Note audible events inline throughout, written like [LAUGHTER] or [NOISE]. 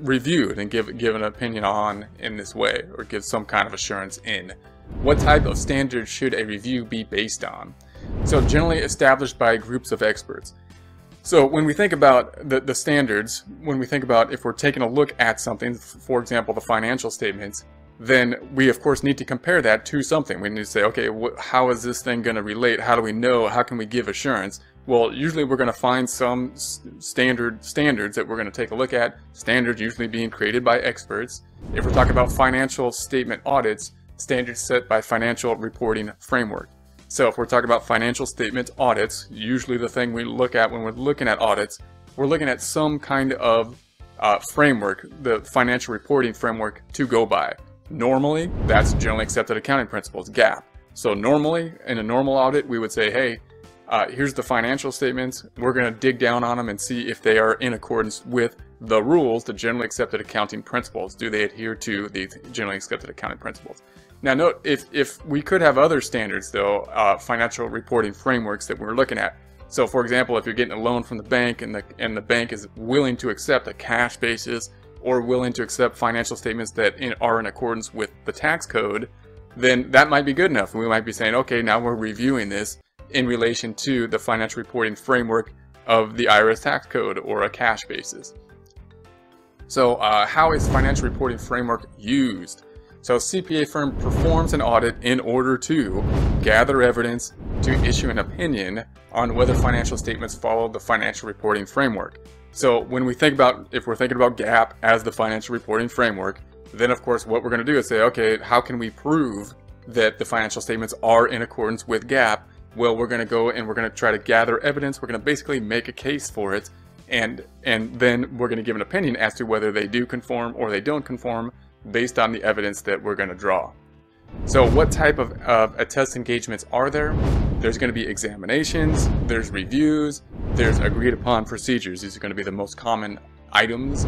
reviewed and give, give an opinion on in this way, or give some kind of assurance in. What type of standards should a review be based on? So generally established by groups of experts. So when we think about the, the standards, when we think about if we're taking a look at something, for example, the financial statements, then we of course need to compare that to something. We need to say, okay, how is this thing going to relate? How do we know? How can we give assurance? Well, usually we're going to find some standard standards that we're going to take a look at. Standards usually being created by experts. If we're talking about financial statement audits, standards set by financial reporting framework. So if we're talking about financial statement audits, usually the thing we look at when we're looking at audits, we're looking at some kind of uh, framework, the financial reporting framework to go by. Normally, that's generally accepted accounting principles, GAAP. So normally, in a normal audit, we would say, hey, uh, here's the financial statements. We're going to dig down on them and see if they are in accordance with the rules, the generally accepted accounting principles. Do they adhere to the generally accepted accounting principles? Now note, if, if we could have other standards though, uh, financial reporting frameworks that we're looking at. So for example, if you're getting a loan from the bank and the, and the bank is willing to accept a cash basis or willing to accept financial statements that in, are in accordance with the tax code, then that might be good enough. We might be saying, okay, now we're reviewing this in relation to the financial reporting framework of the IRS tax code or a cash basis. So uh, how is financial reporting framework used? So CPA firm performs an audit in order to gather evidence to issue an opinion on whether financial statements follow the financial reporting framework. So when we think about, if we're thinking about GAAP as the financial reporting framework, then of course what we're going to do is say, okay, how can we prove that the financial statements are in accordance with GAAP? Well, we're going to go and we're going to try to gather evidence. We're going to basically make a case for it. And, and then we're going to give an opinion as to whether they do conform or they don't conform based on the evidence that we're going to draw. So what type of, of uh, attest engagements are there? There's going to be examinations, there's reviews, there's agreed upon procedures. These are going to be the most common items.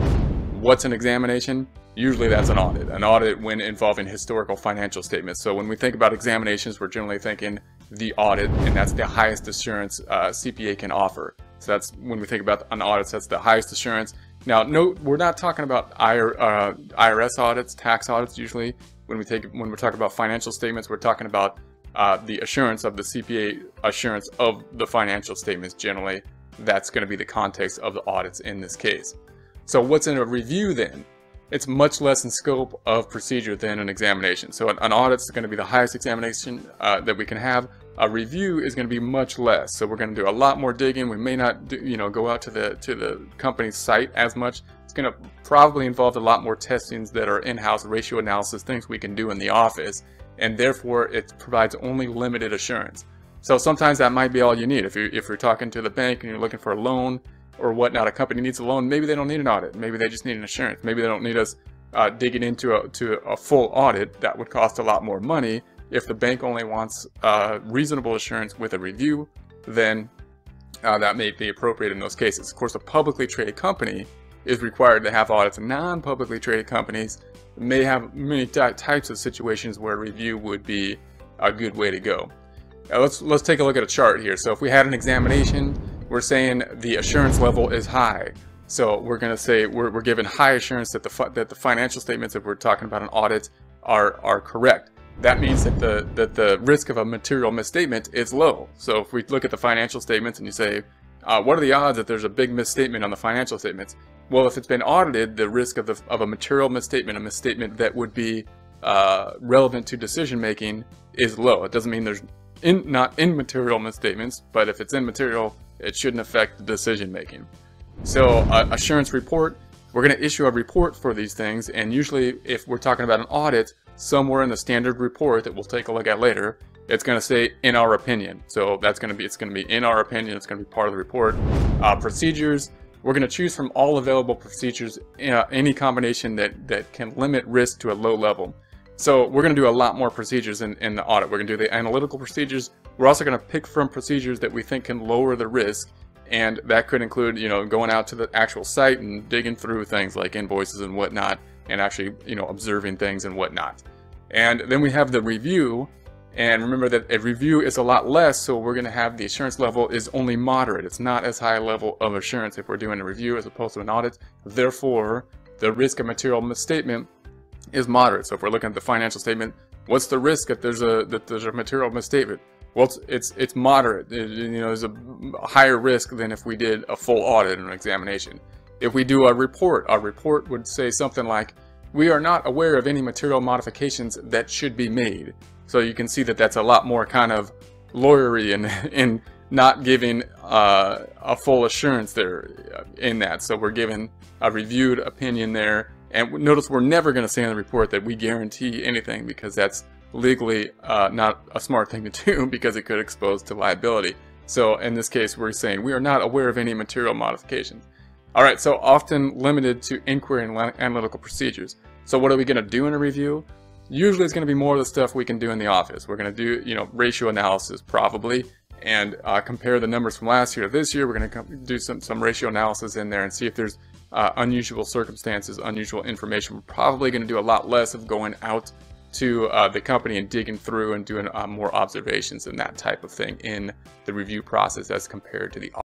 What's an examination? Usually that's an audit. An audit when involving historical financial statements. So when we think about examinations, we're generally thinking the audit, and that's the highest assurance uh, CPA can offer. So that's when we think about an audit, that's the highest assurance. Now, no, we're not talking about IRS uh, audits, tax audits. Usually, when we take when we're talking about financial statements, we're talking about uh, the assurance of the CPA assurance of the financial statements. Generally, that's going to be the context of the audits in this case. So, what's in a review then? It's much less in scope of procedure than an examination. So, an, an audit is going to be the highest examination uh, that we can have a review is going to be much less. So we're going to do a lot more digging. We may not, do, you know, go out to the to the company's site as much. It's going to probably involve a lot more testings that are in-house ratio analysis, things we can do in the office, and therefore it provides only limited assurance. So sometimes that might be all you need. If you if you're talking to the bank and you're looking for a loan or whatnot, a company needs a loan. Maybe they don't need an audit. Maybe they just need an assurance. Maybe they don't need us uh, digging into a to a full audit. That would cost a lot more money if the bank only wants uh, reasonable assurance with a review, then uh, that may be appropriate in those cases. Of course, a publicly traded company is required to have audits. Non-publicly traded companies may have many types of situations where review would be a good way to go. Now let's let's take a look at a chart here. So if we had an examination, we're saying the assurance level is high. So we're going to say we're, we're given high assurance that the that the financial statements that we're talking about an audit are are correct that means that the that the risk of a material misstatement is low. So if we look at the financial statements and you say, uh, what are the odds that there's a big misstatement on the financial statements? Well, if it's been audited, the risk of, the, of a material misstatement, a misstatement that would be uh, relevant to decision making, is low. It doesn't mean there's in, not immaterial misstatements, but if it's immaterial, it shouldn't affect the decision making. So, uh, assurance report, we're going to issue a report for these things, and usually, if we're talking about an audit, somewhere in the standard report that we'll take a look at later, it's going to say in our opinion. So that's going to be, it's going to be in our opinion, it's going to be part of the report. Uh, procedures, we're going to choose from all available procedures, uh, any combination that, that can limit risk to a low level. So we're going to do a lot more procedures in, in the audit. We're going to do the analytical procedures. We're also going to pick from procedures that we think can lower the risk. And that could include, you know, going out to the actual site and digging through things like invoices and whatnot and actually, you know, observing things and whatnot. And then we have the review, and remember that a review is a lot less, so we're going to have the assurance level is only moderate. It's not as high a level of assurance if we're doing a review as opposed to an audit. Therefore, the risk of material misstatement is moderate. So if we're looking at the financial statement, what's the risk that there's a that there's a material misstatement? Well, it's it's, it's moderate. It, you know, there's a higher risk than if we did a full audit and examination. If we do a report, a report would say something like, "We are not aware of any material modifications that should be made." So you can see that that's a lot more kind of lawyery and [LAUGHS] in not giving uh, a full assurance there in that. So we're giving a reviewed opinion there. And notice we're never going to say in the report that we guarantee anything because that's legally uh, not a smart thing to [LAUGHS] do because it could expose to liability. So in this case, we're saying we are not aware of any material modifications. All right, so often limited to inquiry and analytical procedures. So what are we going to do in a review? Usually it's going to be more of the stuff we can do in the office. We're going to do, you know, ratio analysis probably and uh, compare the numbers from last year to this year. We're going to do some, some ratio analysis in there and see if there's uh, unusual circumstances, unusual information. We're probably going to do a lot less of going out to uh, the company and digging through and doing uh, more observations and that type of thing in the review process as compared to the